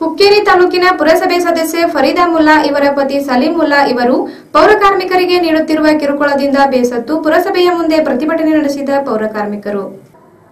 ಹುಕ್ಕೇರಿ ತಾಲೂಕಿನ ಪುರಸಭೆ ಸದಸ್ಯೆ ಫರೀದಾ ಮುಲ್ಲಾ ಇವರ ಪತಿ ಸಲೀಂ ಮುಲ್ಲಾ ಇವರು ಪೌರ ಕಾರ್ಮಿಕರಿಗೆ ನೀಡುತ್ತಿರುವ ಕಿರುಕುಳದಿಂದ ಬೇಸತ್ತು ಪುರಸಭೆಯ ಮುಂದೆ ಪ್ರತಿಭಟನೆ ನಡೆಸಿದ ಪೌರ ಕಾರ್ಮಿಕರು.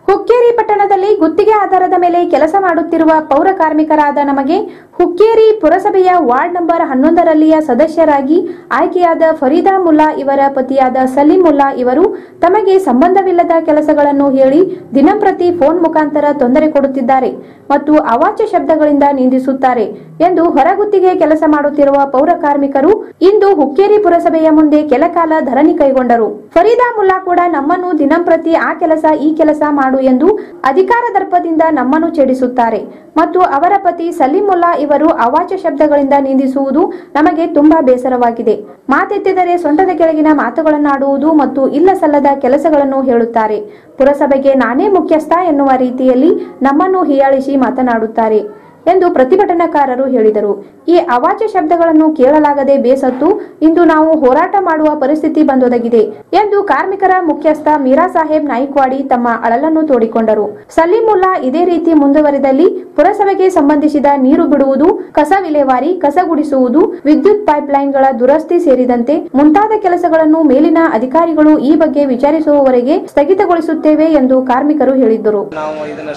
ಹುಕ್ಕೇರಿ ಪಟ್ಟಣದಲ್ಲಿ ಗುತ್ತಿಗೆ ಆಧಾರದ ಮೇಲೆ ಕೆಲಸ ಮಾಡುತ್ತಿರುವ ಪೌರ ಕಾರ್ಮಿಕರಾದ ನಮಗೆ ಹುಕ್ಕೇರಿ ಪುರಸಭೆಯ ವಾರ್ಡ್ ನಂಬರ್ ಹನ್ನೊಂದರಲ್ಲಿಯ ಸದಸ್ಯರಾಗಿ ಆಯ್ಕೆಯಾದ ಫರೀದಾ ಮುಲ್ಲಾ ಇವರ ಪತಿಯಾದ ಸಲೀಂ ಮುಲ್ಲಾ ಇವರು ತಮಗೆ ಸಂಬಂಧವಿಲ್ಲದ ಕೆಲಸಗಳನ್ನು ಹೇಳಿ ದಿನಂಪ್ರತಿ ಫೋನ್ ಮುಖಾಂತರ ತೊಂದರೆ ಕೊಡುತ್ತಿದ್ದಾರೆ ಮತ್ತು ಅವಾಚ್ಯ ಶಬ್ದಗಳಿಂದ ನಿಂದಿಸುತ್ತಾರೆ ಎಂದು ಹೊರಗುತ್ತಿಗೆ ಕೆಲಸ ಮಾಡುತ್ತಿರುವ ಪೌರ ಕಾರ್ಮಿಕರು ಇಂದು ಹುಕ್ಕೇರಿ ಪುರಸಭೆಯ ಮುಂದೆ ಕೆಲಕಾಲ ಧರಣಿ ಕೈಗೊಂಡರು. ಫರೀದಾ ಮುಲ್ಲಾ ಕೂಡ ನಮ್ಮನ್ನು ದಿನಂಪ್ರತಿ ಆ ಕೆಲಸ, ಈ ಕೆಲಸ ಮಾಡು ಎಂದು ಅಧಿಕಾರ ದರ್ಪದಿಂದ ನಮ್ಮನ್ನು ಛೇಡಿಸುತ್ತಾರೆ. ಮತ್ತು ಅವರ ಪತಿ ಸಲೀಮುಲ್ಲಾ ಇವರು ಅವಾಚ್ಯ ಶಬ್ದಗಳಿಂದ ನಿಂದಿಸುವುದು ನಮಗೆ ತುಂಬಾ ಬೇಸರವಾಗಿದೆ. ಮಾತೆತ್ತಿದರೆ ಸೊಂಟದ ಕೆಳಗಿನ ಮಾತುಗಳನ್ನಾಡುವುದು ಮತ್ತು ಇಲ್ಲ ಸಲ್ಲದ ಕೆಲಸಗಳನ್ನು ಹೇಳುತ್ತಾರೆ. ಪುರಸಭೆಗೆ ನಾನೇ ಮುಖ್ಯಸ್ಥ ಎನ್ನುವ ರೀತಿಯಲ್ಲಿ ನಮ್ಮನ್ನು ಹೀಯಾಳಿಸಿ ಮಾತನಾಡುತ್ತಾರೆ. ಎಂದು ಪ್ರತಿಭಟನಾಕಾರರು ಹೇಳಿದರು. ಈ ಅವಾಚ್ಯ ಶಬ್ದಗಳನ್ನು ಕೇಳಲಾಗದೆ ಬೇಸತ್ತು ಇಂದು ನಾವು ಹೋರಾಟ ಮಾಡುವ ಪರಿಸ್ಥಿತಿ ಬಂದೊದಗಿದೆ ಎಂದು ಕಾರ್ಮಿಕರ ಮುಖ್ಯಸ್ಥ ಮೀರಾ ಸಾಹೇಬ್ ನಾಯ್ಕ್ವಾಡಿ ತಮ್ಮ ಅಳಲನ್ನು ತೋಡಿಕೊಂಡರು. ಸಲೀಮುಲ್ಲಾ ಇದೇ ರೀತಿ ಮುಂದುವರಿದಲ್ಲಿ ಪುರಸಭೆಗೆ ಸಂಬಂಧಿಸಿದ ನೀರು ಬಿಡುವುದು, ಕಸ ವಿಲೇವಾರಿ, ಕಸ ಗುಡಿಸುವುದು, ವಿದ್ಯುತ್ ಪೈಪ್ಲೈನ್ಗಳ ದುರಸ್ತಿ ಸೇರಿದಂತೆ ಮುಂತಾದ ಕೆಲಸಗಳನ್ನು ಮೇಲಿನ ಅಧಿಕಾರಿಗಳು ಈ ಬಗ್ಗೆ ವಿಚಾರಿಸುವವರೆಗೆ ಸ್ಥಗಿತಗೊಳಿಸುತ್ತೇವೆ ಎಂದು ಕಾರ್ಮಿಕರು ಹೇಳಿದ್ದರು. ನಾವು ಇದನ್ನ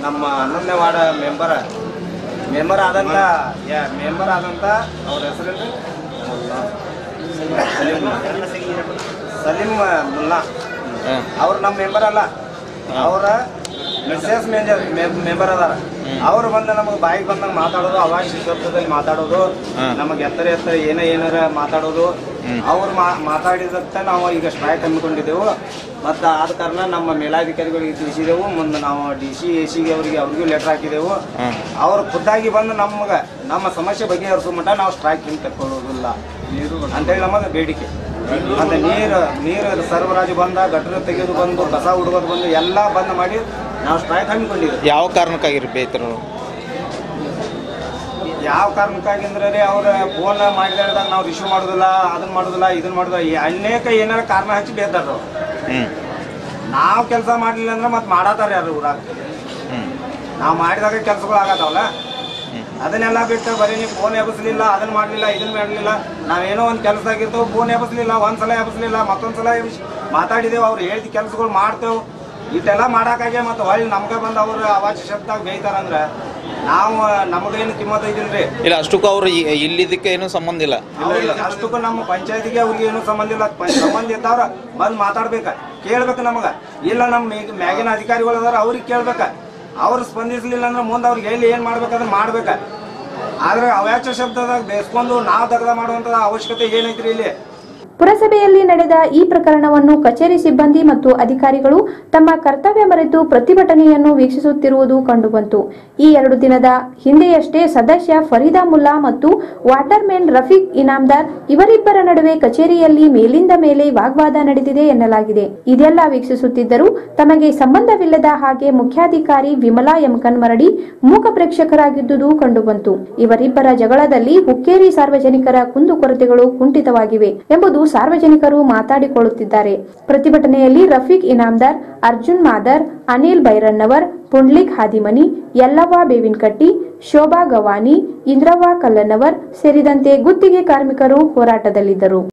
ನಮ್ಮ ಹನ್ನೊಂದನೇ ವಾರ್ಡ ಮೆಂಬರ್ ಮೆಂಬರ್ ಆದಂತ ಯಾ- ಮೆಂಬರ್ ಆದಂತ ಅವ್ರ ಹೆಸರೇನು ಸಲೀಮ್ ಮುಲ್ಲಾ. ಅವ್ರು ನಮ್ಮ ಮೆಂಬರ್ ಅಲ್ಲ. ಅವರ ಮಿಸೆಸ್ ಮೆಂಬರ್ ಅದಾರ. ಅವ್ರು ಬಂದ ನಮಗೆ ಬಾಯಿಗೆ ಬಂದಂಗ ಮಾತಾಡೋದು ಅವಾಗ ಶಬ್ದದಲ್ಲಿ ಮಾತಾಡೋದು ನಮಗೆ ಎತ್ತರ ಎತ್ತರ ಏನ ಏನಾರ ಮಾತಾಡೋದು. ಅವ್ರು ಮಾ- ಮಾತಾಡಿದಕ್ಕ ನಾವು ಈಗ ಸ್ಟ್ರೈಕ್ ಹಮ್ಮಿಕೊಂಡಿದ್ದೆವು. ಮತ್ತು ಆದ ಕಾರಣ ನಮ್ಮ ಮೇಲಾಧಿಕಾರಿಗಳಿಗೆ ತಿಳಿಸಿದೆವು. ಮುಂದೆ ನಾವು ಡಿ ಸಿ ಎ ಸಿಗೆ ಅವರಿಗೆ ಅವ್ರಿಗೂ ಲೆಟರ್ ಹಾಕಿದೆವು. ಅವ್ರು ಖುದ್ದಾಗಿ ಬಂದು ನಮಗೆ ನಮ್ಮ ಸಮಸ್ಯೆ ಬಗೆಹರಿಸೋ ಮಟ್ಟ ನಾವು ಸ್ಟ್ರೈಕ್ ನೀರು ಅಂತೇಳಿ ನಮಗೆ ಬೇಡಿಕೆ. ಮತ್ತೆ ನೀರು ನೀರು ಸರಬರಾಜು ಬಂದ ಗಟ್ಟರ ತೆಗೆದು ಬಂದು ಕಸ ಹುಡುಗೋದು ಬಂದು ಎಲ್ಲ ಬಂದ್ ಮಾಡಿ ನಾವು ಸ್ಟ್ರೈಕ್ ಹಮ್ಮಿಕೊಂಡಿದ್ದೀವಿ ಯಾವ ಕಾರಣಕ್ಕಾಗಿರ್ಬೇಕು ಯಾವ ಕಾರಣಕ್ಕಾಗಿ ಅಂದ್ರೆ ರೀ ಅವ್ರ ಫೋನ್ ಮಾಡಿದಾಗ ನಾವು ರಿಸೀವ್ ಮಾಡೋದಿಲ್ಲ ಅದನ್ನ ಮಾಡೋದಿಲ್ಲ ಇದನ್ನ ಮಾಡೋದಿಲ್ಲ ಈ ಅನೇಕ ಏನಾರ ಕಾರಣ ಹಚ್ಚಿ ಬೇತಾರ ನಾವು ಕೆಲಸ ಮಾಡಲಿಲ್ಲ ಅಂದ್ರೆ ಮತ್ತೆ ಮಾಡತ್ತಾರ ಯಾರು ಊರಾಗ. ನಾವು ಮಾಡಿದಾಗ ಕೆಲಸಗಳು ಆಗತ್ತವಲ್ಲ? ಅದನ್ನೆಲ್ಲ ಬಿಟ್ಟು ಬರೀ ನೀವು ಫೋನ್ ಎಬ್ಬಸ್ಲಿಲ್ಲ ಅದನ್ನ ಮಾಡಲಿಲ್ಲ ಇದನ್ನ ಮಾಡಲಿಲ್ಲ ನಾವೇನೋ ಒಂದು ಕೆಲಸ ಆಗಿರ್ತೇವೆ ಫೋನ್ ಎಬ್ಸ್ಲಿಲ್ಲ ಒಂದ್ಸಲ ಎಬ್ಸ್ಲಿಲ್ಲ ಮತ್ತೊಂದ್ಸಲ ಮಾತಾಡಿದೇವು ಅವ್ರು ಹೇಳ್ತಿ ಕೆಲಸಗಳು ಮಾಡ್ತೇವೆ ಇಷ್ಟೆಲ್ಲ ಮಾಡಕ್ಕಾಗೆ ಮತ್ತೆ ಹೊಳ್ಳಿ ನಮ್ಗೆ ಬಂದು ಅವರು ಅವಾಚ್ಯ ಶಬ್ದಾಗ ಬೇಯ್ತಾರಂದ್ರೆ ನಾವು ನಮಗೇನು ಕಿಮ್ಮತ್ ಐತಿಲ್ರಿ ಇಲ್ಲ ಅಷ್ಟಕ್ಕೂ ಅವ್ರು ಇಲ್ಲಿ ಇಲ್ಲಿದ್ದಕ್ಕೆ ಏನೂ ಸಂಬಂಧ ಇಲ್ಲ. ಅಷ್ಟಕ್ಕೂ ನಮ್ಮ ಪಂಚಾಯತಿಗೆ ಅವ್ರಿಗೆ ಏನು ಸಂಬಂಧ ಇಲ್ಲ. ಸಂಬಂಧ ಇದ್ದವ್ರ ಬಂದು ಮಾತಾಡ್ಬೇಕ ಕೇಳ್ಬೇಕು ನಮಗ. ಇಲ್ಲ ನಮ್ಮ ಮ್ಯಾಗಿನ ಅಧಿಕಾರಿಗಳು ಅದಾರ ಅವ್ರಿಗೆ ಕೇಳ್ಬೇಕ. ಅವ್ರು ಸ್ಪಂದಿಸ್ಲಿಲ್ಲ ಅಂದ್ರೆ ಮುಂದೆ ಅವ್ರಿಗೆ ಎಲ್ಲಿ ಏನ್ ಮಾಡ್ಬೇಕಂದ್ರೆ ಮಾಡ್ಬೇಕ. ಆದ್ರೆ ಅವ್ಯಾಚ ಶಬ್ದದಾಗ ಬೇಸ್ಕೊಂಡು ನಾವು ದಗದ ಮಾಡುವಂತ ಅವಶ್ಯಕತೆ ಏನೈತ್ರಿ ಇಲ್ಲಿ? ಪುರಸಭೆಯಲ್ಲಿ ನಡೆದ ಈ ಪ್ರಕರಣವನ್ನು ಕಚೇರಿ ಸಿಬ್ಬಂದಿ ಮತ್ತು ಅಧಿಕಾರಿಗಳು ತಮ್ಮ ಕರ್ತವ್ಯ ಮರೆತು ಪ್ರತಿಭಟನೆಯನ್ನು ವೀಕ್ಷಿಸುತ್ತಿರುವುದು ಕಂಡುಬಂತು. ಈ ಎರಡು ದಿನದ ಹಿಂದೆಯಷ್ಟೇ ಸದಸ್ಯ ಫರೀದಾ ಮುಲ್ಲಾ ಮತ್ತು ವಾಟರ್ಮೆನ್ ರಫೀಕ್ ಇನಾಮ್ದಾರ್ ಇವರಿಬ್ಬರ ನಡುವೆ ಕಚೇರಿಯಲ್ಲಿ ಮೇಲಿಂದ ಮೇಲೆ ವಾಗ್ವಾದ ನಡೆದಿದೆ ಎನ್ನಲಾಗಿದೆ. ಇದೆಲ್ಲ ವೀಕ್ಷಿಸುತ್ತಿದ್ದರೂ ತಮಗೆ ಸಂಬಂಧವಿಲ್ಲದ ಹಾಗೆ ಮುಖ್ಯಾಧಿಕಾರಿ ವಿಮಲಾ ಎಂ ಕನ್ಮರಡಿ ಮೂಕ ಪ್ರೇಕ್ಷಕರಾಗಿದ್ದುದು ಕಂಡುಬಂತು. ಇವರಿಬ್ಬರ ಜಗಳದಲ್ಲಿ ಹುಕ್ಕೇರಿ ಸಾರ್ವಜನಿಕರ ಕುಂದುಕೊರತೆಗಳು ಕುಂಠಿತವಾಗಿವೆ ಎಂಬುದು ಸಾರ್ವಜನಿಕರು ಮಾತಾಡಿಕೊಳ್ಳುತ್ತಿದ್ದಾರೆ. ಪ್ರತಿಭಟನೆಯಲ್ಲಿ ರಫೀಕ್ ಇನಾಮ್ದಾರ್, ಅರ್ಜುನ್ ಮಾದರ್, ಅನಿಲ್ ಬೈರಣ್ಣವರ್, ಪುಂಡ್ಲಿಕ್ ಹಾದಿಮನಿ, ಯಲ್ಲವ್ವ ಬೇವಿನಕಟ್ಟಿ, ಶೋಭಾ ಗವಾನಿ, ಇಂದ್ರವ್ವ ಕಲ್ಲನವರ್ ಸೇರಿದಂತೆ ಗುತ್ತಿಗೆ ಕಾರ್ಮಿಕರು ಹೋರಾಟದಲ್ಲಿದ್ದರು.